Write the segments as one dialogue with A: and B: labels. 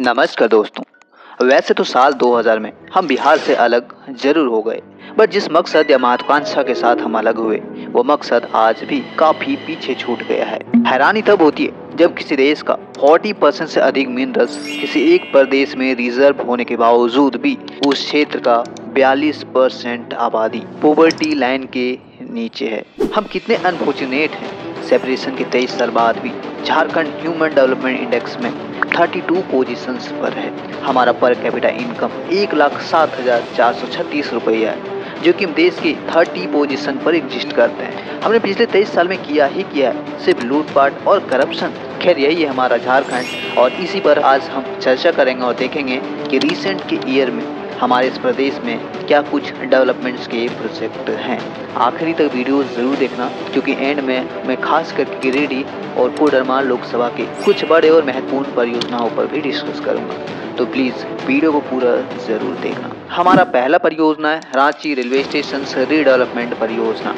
A: नमस्कार दोस्तों। वैसे तो साल 2000 में हम बिहार से अलग ज़रूर हो गए बट जिस मकसद या महत्वाकांक्षा के साथ हम अलग हुए, वो मकसद आज भी काफ़ी पीछे छूट गया है। हैरानी तब होती है जब किसी देश का 40 परसेंट से अधिक मिनरल्स किसी एक प्रदेश में रिज़र्व होने के बावजूद भी उस क्षेत्र का 42 परसेंट आबादी पोवर्टी लाइन के नीचे है। हम कितने अनफॉर्चुनेट हैं। सेपरेशन के तेईस साल बाद भी झारखंड ह्यूमन डेवलपमेंट इंडेक्स में 32 पोजीशंस पर है। हमारा पर कैपिटा इनकम एक लाख सात हज़ार चार सौ छत्तीस रुपया है, जो कि हम देश के 30 पोजीशन पर एग्जिस्ट करते हैं। हमने पिछले तेईस साल में किया ही किया है, सिर्फ़ लूटपाट और करप्शन खैर, यही है हमारा झारखंड। और इसी पर आज हम चर्चा करेंगे और देखेंगे कि रिसेंट के ईयर में हमारे इस प्रदेश में क्या कुछ डेवलपमेंट्स के प्रोजेक्ट हैं? आखिरी तक वीडियो ज़रूर देखना, क्योंकि एंड में मैं खास करके गिरिडीह और कोडरमा लोकसभा के कुछ बड़े और महत्वपूर्ण परियोजनाओं पर भी डिस्कस करूँगा। तो प्लीज़ वीडियो को पूरा ज़रूर देखना। हमारा पहला परियोजना है रांची रेलवे स्टेशन से रीडेवलपमेंट परियोजना।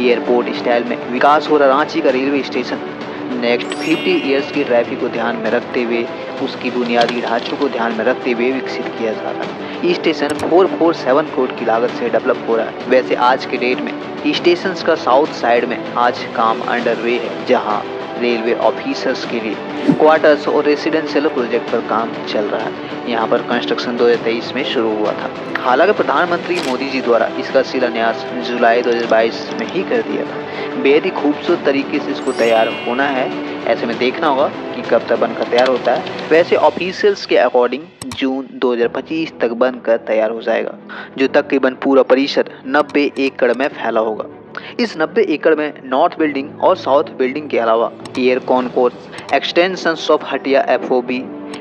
A: एयरपोर्ट स्टाइल में विकास हो रहा रांची का रेलवे स्टेशन नेक्स्ट 50 इयर्स की ट्रैफ़िक को ध्यान में रखते हुए, उसकी बुनियादी ढांचों को ध्यान में रखते हुए विकसित किया जा रहा है। स्टेशन 447 करोड़ की लागत से डेवलप हो रहा है। वैसे आज के डेट में स्टेशन का साउथ साइड में आज काम अंडर वे है, जहाँ रेलवे ऑफिसर्स के लिए क्वार्टर्स और रेसिडेंशियल प्रोजेक्ट पर काम चल रहा है। यहाँ पर कंस्ट्रक्शन 2023 में शुरू हुआ था। हालाँकि प्रधानमंत्री मोदी जी द्वारा इसका शिलान्यास जुलाई 2022 में ही कर दिया था। बेहद ही खूबसूरत तरीके से इसको तैयार होना है। ऐसे में देखना होगा कि कब तक बनकर तैयार होता है। वैसे ऑफिशियल्स के अकॉर्डिंग जून 2025 तक बनकर तैयार हो जाएगा। जो तकरीबन पूरा परिसर 90 एकड़ में फैला होगा। इस 90 एकड़ में नॉर्थ बिल्डिंग और साउथ बिल्डिंग के अलावा air concourse extension of Hatia of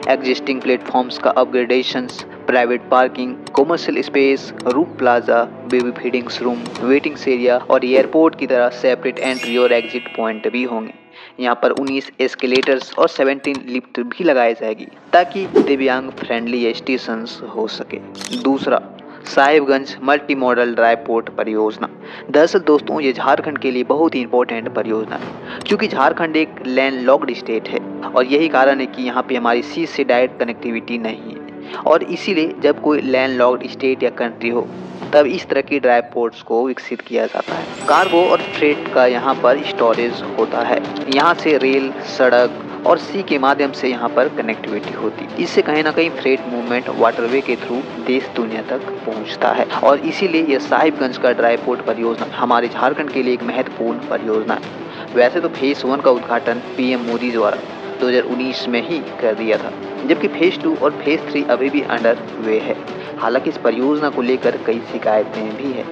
A: existing platforms का upgradation private parking commercial space roof plaza baby feedings room waiting area और एयरपोर्ट की तरह सेपरेट एंट्री और एग्जिट पॉइंट भी होंगे। यहाँ पर 19 एस्केलेटर्स और 17 लिफ्ट भी लगाई जाएगी, ताकि दिव्यांग फ्रेंडली स्टेशन हो सके। दूसरा Sahibganj multi model dry port परियोजना। दरअसल दोस्तों, ये झारखंड के लिए बहुत ही इंपॉर्टेंट परियोजना है, क्योंकि झारखंड एक लैंड लॉक्ड स्टेट है और यही कारण है कि यहाँ पे हमारी सी से डायरेक्ट कनेक्टिविटी नहीं है। और इसीलिए जब कोई लैंड लॉक्ड स्टेट या कंट्री हो, तब इस तरह की ड्राई पोर्ट्स को विकसित किया जाता है। कार्गो और फ्रेट का यहाँ पर स्टोरेज होता है। यहाँ से रेल सड़क और सी के माध्यम से यहाँ पर कनेक्टिविटी होती। इससे कहीं ना कहीं फ्रेट मूवमेंट वाटरवे के थ्रू देश दुनिया तक पहुँचता है। और इसीलिए यह साहिबगंज का ड्राई पोर्ट परियोजना हमारे झारखंड के लिए एक महत्वपूर्ण परियोजना है। वैसे तो फ़ेज़ वन का उद्घाटन पीएम मोदी द्वारा 2019 में ही कर दिया था, जबकि फ़ेज़ टू और फ़ेज़ थ्री अभी भी अंडर वे है। हालाँकि इस परियोजना को लेकर कई शिकायतें भी हैं।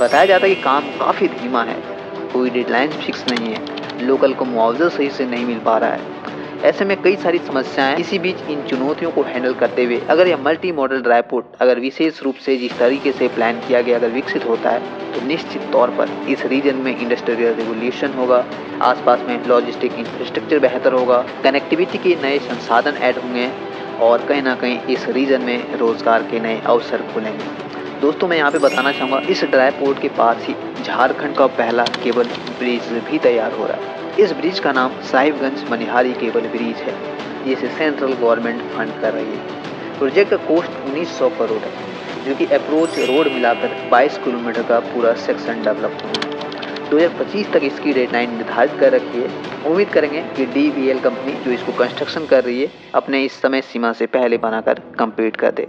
A: बताया जाता है कि काम काफ़ी धीमा है, कोई डेडलाइन फिक्स नहीं है लोकल को मुआवजा सही से नहीं मिल पा रहा है। ऐसे में कई सारी समस्याएँ इसी बीच इन चुनौतियों को हैंडल करते हुए, अगर यह मल्टी मॉडल ड्राईपोर्ट अगर विशेष रूप से जिस तरीके से प्लान किया गया, अगर विकसित होता है तो निश्चित तौर पर इस रीजन में इंडस्ट्रियल रेगुलेशन होगा, आसपास में लॉजिस्टिक इंफ्रास्ट्रक्चर बेहतर होगा कनेक्टिविटी के नए संसाधन ऐड होंगे, और कहीं ना कहीं इस रीजन में रोज़गार के नए अवसर खुलेंगे। दोस्तों, मैं यहाँ पे बताना चाहूँगा, इस ड्राई पोर्ट के पास ही झारखंड का पहला केबल ब्रिज भी तैयार हो रहा है। इस ब्रिज का नाम साहिबगंज मनिहारी केबल ब्रिज है, जिसे सेंट्रल गवर्नमेंट फंड कर रही है। प्रोजेक्ट का कोस्ट 1900 करोड़ है, जो कि अप्रोच रोड मिलाकर 22 किलोमीटर का पूरा सेक्शन डेवलप होना 2025 तक इसकी डेडलाइन निर्धारित कर रखी है। उम्मीद करेंगे कि डीबीएल कंपनी जो इसको कंस्ट्रक्शन कर रही है, अपने इस समय सीमा से पहले बनाकर कंप्लीट कर दे।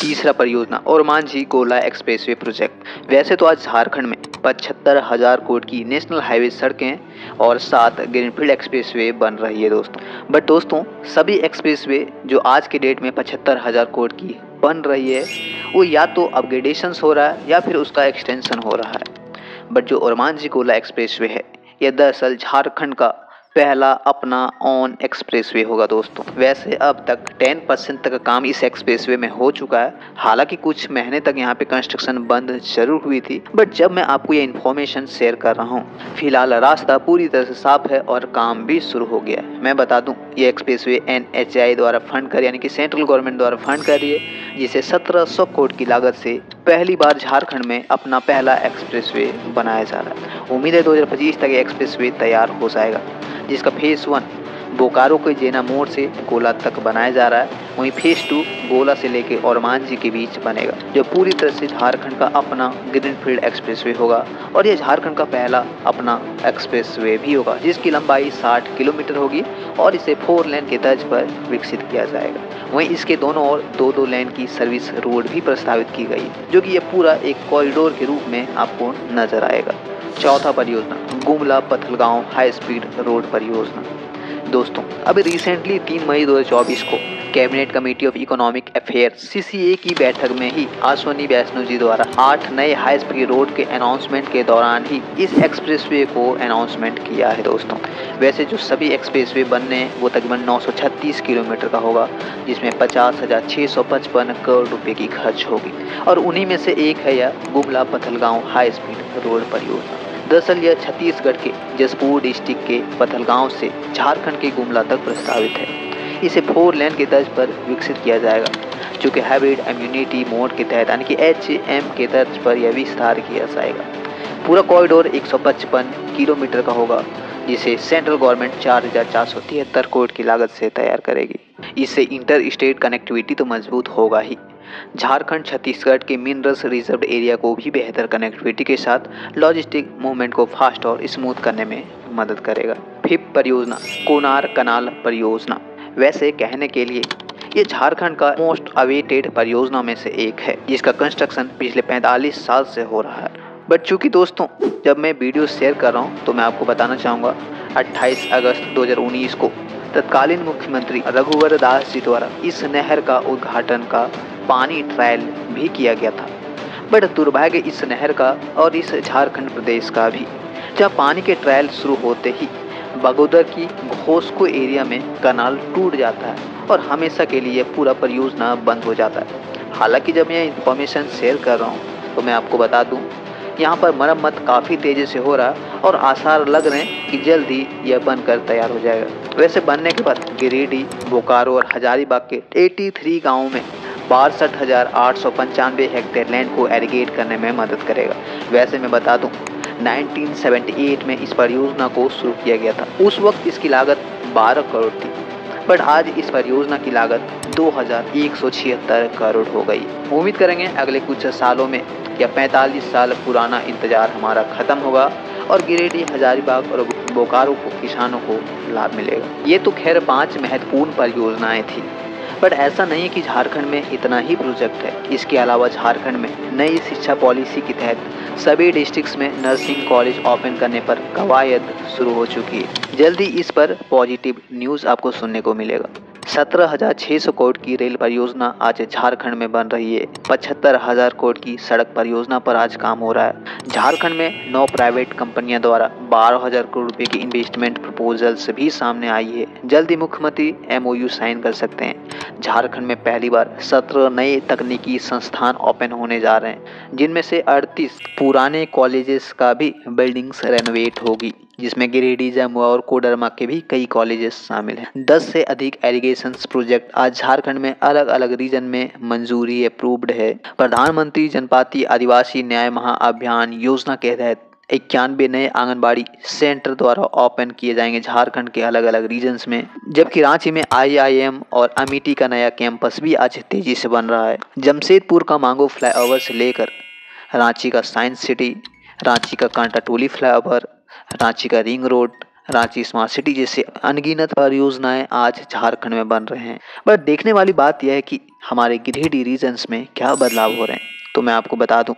A: तीसरा परियोजना और मांझी गोला एक्सप्रेसवे प्रोजेक्ट। वैसे तो आज झारखंड में पचहत्तर हज़ार कोट की नेशनल हाईवे सड़कें और सात ग्रीनफील्ड एक्सप्रेसवे बन रही है दोस्तों। बट दोस्तों, सभी एक्सप्रेसवे जो आज के डेट में पचहत्तर हज़ार कोट की बन रही है, वो या तो अपग्रेडेशन हो रहा है या फिर उसका एक्सटेंशन हो रहा है। बट जो ओरमान जी गोला एक्सप्रेसवे है यह दरअसल झारखंड का पहला अपना ऑन एक्सप्रेसवे होगा दोस्तों। वैसे अब तक 10 परसेंट तक काम इस एक्सप्रेसवे में हो चुका है। हालाँकि कुछ महीने तक यहाँ पे कंस्ट्रक्शन बंद ज़रूर हुई थी बट जब मैं आपको ये इन्फॉर्मेशन शेयर कर रहा हूँ, फ़िलहाल रास्ता पूरी तरह से साफ़ है और काम भी शुरू हो गया है। मैं बता दूँ, ये एक्सप्रेस एन द्वारा फंड कर, यानी कि सेंट्रल गवर्नमेंट द्वारा फंड कर रही है, जिसे सत्रह सौ करोड़ की लागत से पहली बार झारखंड में अपना पहला एक्सप्रेसवे बनाया जा रहा है। उम्मीद है 2025 तक ये एक्सप्रेसवे तैयार हो जाएगा। जिसका फेस वन बोकारो के जेना मोड़ से गोला तक बनाया जा रहा है, वहीं फ़ेज़ टू गोला से लेके और मांझी के बीच बनेगा, जो पूरी तरह से झारखंड का अपना ग्रीन ग्रीनफील्ड एक्सप्रेसवे होगा और यह झारखंड का पहला अपना एक्सप्रेसवे भी होगा, जिसकी लंबाई 60 किलोमीटर होगी और इसे फोर लेन के तर्ज पर विकसित किया जाएगा। वहीं इसके दोनों ओर दो दो लेन की सर्विस रोड भी प्रस्तावित की गई, जो कि यह पूरा एक कॉरिडोर के रूप में आपको नज़र आएगा। चौथा परियोजना, Gumla Pathalgaon high speed road परियोजना। दोस्तों, अभी रिसेंटली तीन मई 2024 को cabinet committee of economic affair CCA की बैठक में ही आश्वनी वैष्णो जी द्वारा आठ नए हाई स्पीड रोड के अनाउंसमेंट के दौरान ही इस एक्सप्रेसवे को अनाउंसमेंट किया है दोस्तों। वैसे जो सभी एक्सप्रेसवे बनने हैं, वो तकरीबन 936 किलोमीटर का होगा, जिसमें पचास हज़ार छः सौ पचपन करोड़ रुपये की खर्च होगी। और उन्हीं में से एक है यह Gumla Pathalgaon high speed road परियोजना। दरअसल यह छत्तीसगढ़ के जसपुर डिस्ट्रिक्ट के पथलगांव से झारखंड के गुमला तक प्रस्तावित है। इसे फोर लेन के तर्ज पर विकसित किया जाएगा, जो कि हाइब्रिड इम्यूनिटी मोड के तहत, यानी कि एच एम के तर्ज पर यह विस्तार किया जाएगा। पूरा कॉरिडोर 155 किलोमीटर का होगा, जिसे सेंट्रल गवर्नमेंट चार हज़ार चार सौ तिहत्तर करोड़ की लागत से तैयार करेगी। इससे इंटर स्टेट कनेक्टिविटी तो मज़बूत होगा ही। झारखंड, छत्तीसगढ़ के मिनरल्स रिज़र्व एरिया को भी बेहतर कनेक्टिविटी के साथ लॉजिस्टिक मूवमेंट को फास्ट और स्मूथ करने में मदद करेगा। फिफ्थ परियोजना, कोनार कनाल परियोजना। वैसे कहने के लिए, ये झारखंड का मोस्ट अवेटेड परियोजना में से एक है, जिसका कंस्ट्रक्शन पिछले 45 साल से हो रहा है। बट चूँकि दोस्तों, जब मैं वीडियो शेयर कर रहा हूँ तो मैं आपको बताना चाहूँगा 28 अगस्त 2019 को तत्कालीन मुख्यमंत्री रघुवर दास जी द्वारा इस नहर का उद्घाटन का पानी ट्रायल भी किया गया था। बट दुर्भाग्य इस नहर का और इस झारखंड प्रदेश का भी। जब पानी के ट्रायल शुरू होते ही बगोदर की घोसको एरिया में कनाल टूट जाता है और हमेशा के लिए पूरा परियोजना बंद हो जाता है। हालाँकि जब मैं इन्फॉर्मेशन शेयर कर रहा हूँ तो मैं आपको बता दूँ, यहाँ पर मरम्मत काफ़ी तेज़ी से हो रहा और आसार लग रहे हैं कि जल्द ही यह बनकर तैयार हो जाएगा। वैसे बनने के बाद गिरिडीह, बोकारो और हजारीबाग के 83 गाँव में बासठ हज़ार आठ सौ पंचानवे हेक्टेयर लैंड को एरीगेट करने में मदद करेगा। वैसे मैं बता दूँ 1978 में इस परियोजना को शुरू किया गया था। उस वक्त इसकी लागत 12 करोड़ थी, बट आज इस परियोजना की लागत दो करोड़ हो गई उम्मीद करेंगे अगले कुछ सालों में या 45 साल पुराना इंतज़ार हमारा खत्म होगा और गिरेडी हजारीबाग और बोकारो को किसानों को लाभ मिलेगा। ये तो खैर पाँच महत्वपूर्ण परियोजनाएँ थी। बट ऐसा नहीं है कि झारखंड में इतना ही प्रोजेक्ट है। इसके अलावा झारखंड में नई शिक्षा पॉलिसी के तहत सभी डिस्ट्रिक्ट्स में नर्सिंग कॉलेज ओपन करने पर कवायद शुरू हो चुकी है। जल्दी इस पर पॉजिटिव न्यूज़ आपको सुनने को मिलेगा। सत्रह हज़ार छह सौ करोड़ की रेल परियोजना आज झारखंड में बन रही है। पचहत्तर हज़ार करोड़ की सड़क परियोजना पर आज काम हो रहा है। झारखंड में नौ प्राइवेट कंपनियाँ द्वारा बारह हज़ार करोड़ रुपए की इन्वेस्टमेंट प्रपोजल्स भी सामने आई है। जल्दी मुख्यमंत्री एमओयू साइन कर सकते हैं। झारखंड में पहली बार सत्रह नए तकनीकी संस्थान ओपन होने जा रहे हैं, जिनमें से अड़तीस पुराने कॉलेजेस का भी बिल्डिंग्स रेनोवेट होगी। जिसमें गिरिडीह जमुआ और कोडरमा के भी कई कॉलेजेस शामिल हैं। दस से अधिक एरीगेशन प्रोजेक्ट आज झारखंड में अलग अलग रीजन में मंजूरी अप्रूव्ड है। प्रधानमंत्री जनपाति आदिवासी न्याय महाअभियान योजना के तहत इक्यानवे नए आंगनबाड़ी सेंटर द्वारा ओपन किए जाएँगे झारखंड के अलग अलग रीजन्स में, जबकि रांची में आईआईएम और अमिटी का नया कैंपस भी आज तेज़ी से बन रहा है। जमशेदपुर का मांगो फ्लाईओवर से लेकर, रांची का साइंस सिटी रांची का कांटाटोली फ्लाईओवर रांची का ring road, Ranchi smart city जैसे अनगिनत परियोजनाएँ आज झारखंड में बन रहे हैं। बट देखने वाली बात यह है कि हमारे गिरिडीह रीजन्स में क्या बदलाव हो रहे हैं तो मैं आपको बता दूँ।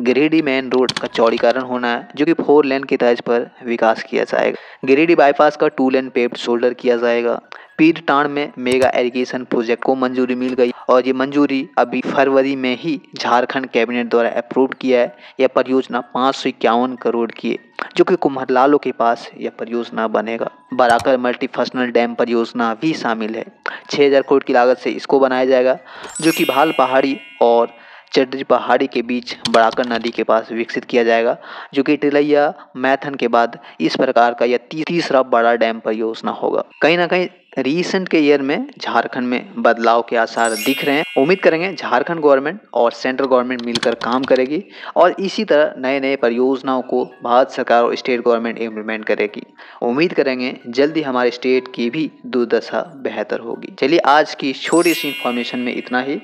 A: गिरिडीह मेन रोड का चौड़ीकरण होना है, जो कि फोर लेन की तर्ज पर विकास किया जाएगा। गिरिडीह बाईपास का टू लेन पेप्ड शोल्डर किया जाएगा। पीर टाण में मेगा एरीगेशन प्रोजेक्ट को मंजूरी मिल गई और ये मंजूरी अभी फरवरी में ही झारखंड कैबिनेट द्वारा अप्रूव किया है। यह परियोजना पाँच सौ इक्यावन करोड़ की है, जो कि कुम्हरलालों के पास यह परियोजना बनेगा। बराकर मल्टीफंक्शनल डैम परियोजना भी शामिल है। 6000 करोड़ की लागत से इसको बनाया जाएगा, जो कि भाल पहाड़ी और चड्डी पहाड़ी के बीच बड़ाकर नदी के पास विकसित किया जाएगा, जो कि टिलैया मैथन के बाद इस प्रकार का यह तीसरा बड़ा डैम परियोजना होगा। कहीं ना कहीं रिसेंट के ईयर में झारखंड में बदलाव के आसार दिख रहे हैं। उम्मीद करेंगे झारखंड गवर्नमेंट और सेंट्रल गवर्नमेंट मिलकर काम करेगी और इसी तरह नए नए परियोजनाओं को भारत सरकार और स्टेट गवर्नमेंट इम्प्लीमेंट करेगी। उम्मीद करेंगे जल्दी हमारे स्टेट की भी दुर्दशा बेहतर होगी। चलिए आज की छोटी सी इन्फॉर्मेशन में इतना ही।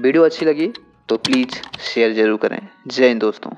A: वीडियो अच्छी लगी तो प्लीज़ शेयर ज़रूर करें। जय हिंद दोस्तों।